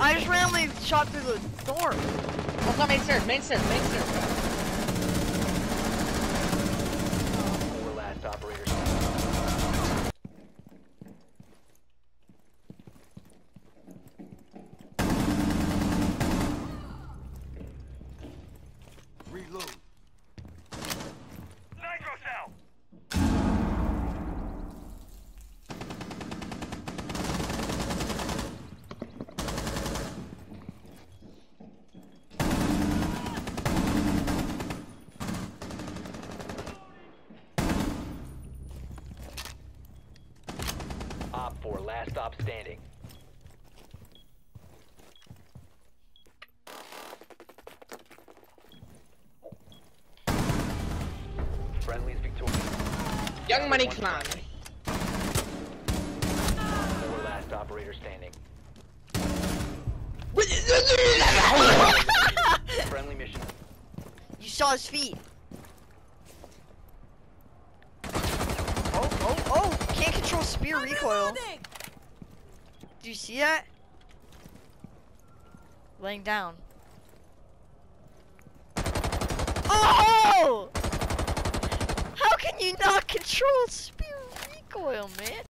I just randomly shot through the door. Not main stairs, main stairs, main stairs. 4, last stop standing. Friendly's victorious. Young Money Clan. Four last operator standing. Friendly mission. You saw his feet. Oh, oh, oh! Can't control spear recoil. Do you see that? Laying down. Oh! How can you not control spear recoil, man?